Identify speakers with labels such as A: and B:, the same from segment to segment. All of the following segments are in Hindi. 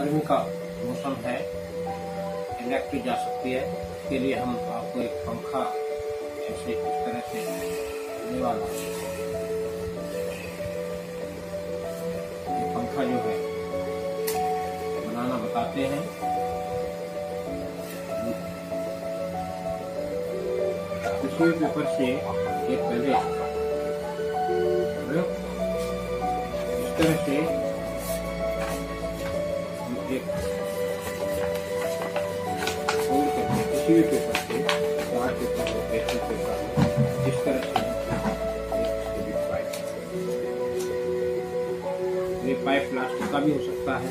A: गर्मी का मौसम है इलेक्ट्रिक जा सकती है। इसके लिए हम आपको एक पंखा ऐसे इस तरह से देने वाला पंखा जो है, बनाना बताते हैं। टिश्यू पेपर से एक पहले इस तरह से भी पेपर से चार्ट पेपर हो पेपर पेपर इस तरह से ये पाइप प्लास्टिक का भी हो सकता है।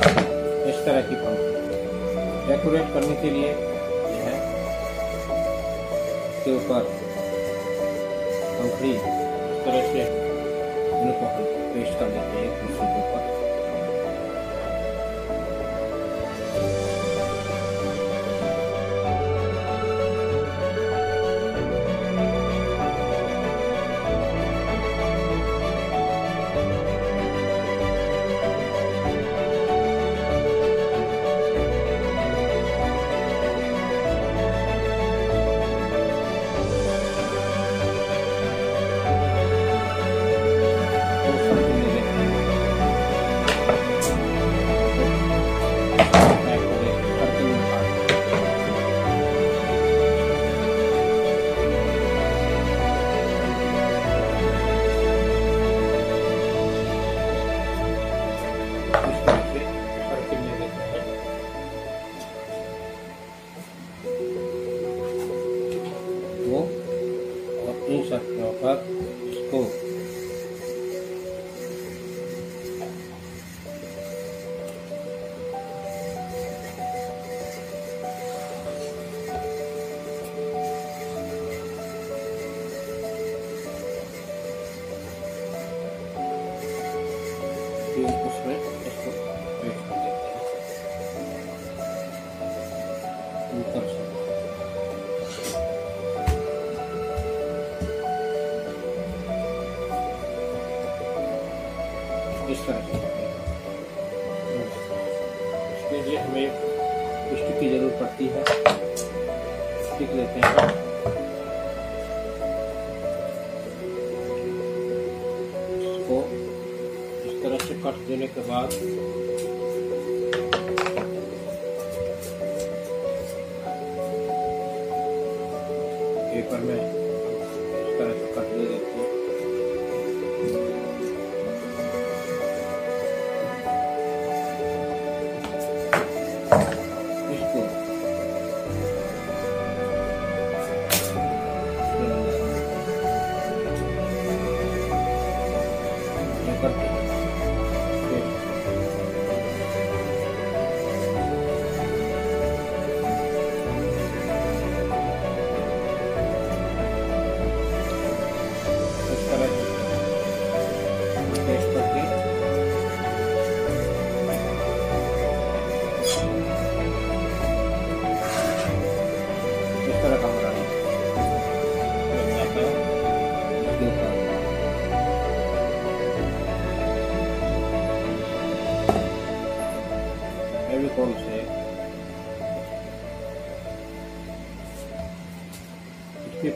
A: इस तरह की पंख डेकोरेट करने के लिए यह के ऊपर पंखड़ी इस तरह से इनको हम पेश कर देते हैं Musa Nova School. इस तरह से इसके लिए हमें स्टिक की ज़रूरत पड़ती है। स्टिक लेते हैं। इसको इस तरह से कट देने के बाद पेपर में इस तरह से कट दे देते हैं। ये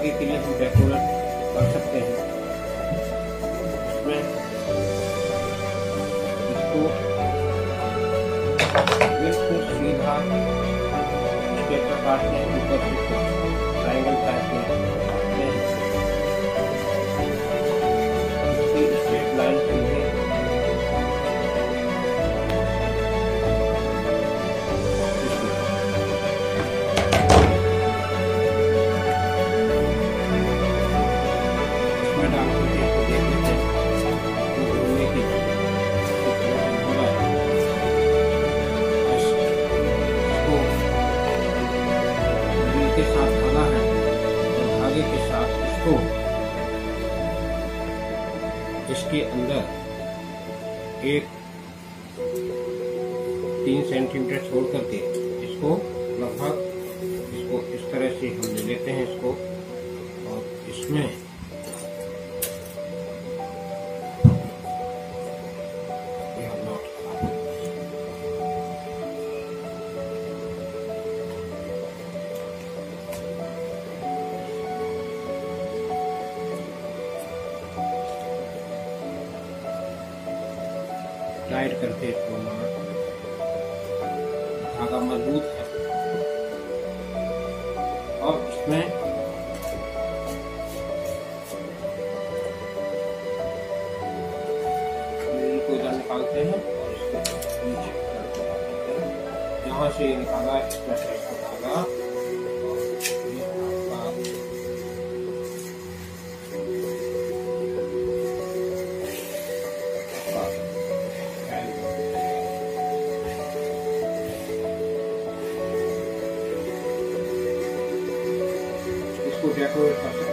A: आगे के लिए हम डेकोरेट कर सकते हैं। इसमें इसको सीधा काटते हैं ऊपर से ट्राइंगल काटते हैं इसके अंदर एक तीन सेंटीमीटर छोड़ करके इसको लगभग इसको इस तरह से हम ले लेते हैं इसको। और इसमें टाइट करके इसको मार धागा मज़बूत है। और इसमें को इधर निकालते हैं और इसको नीचे हैं। यहाँ से ये निकाला इसमें से इसका Santiago de Campos.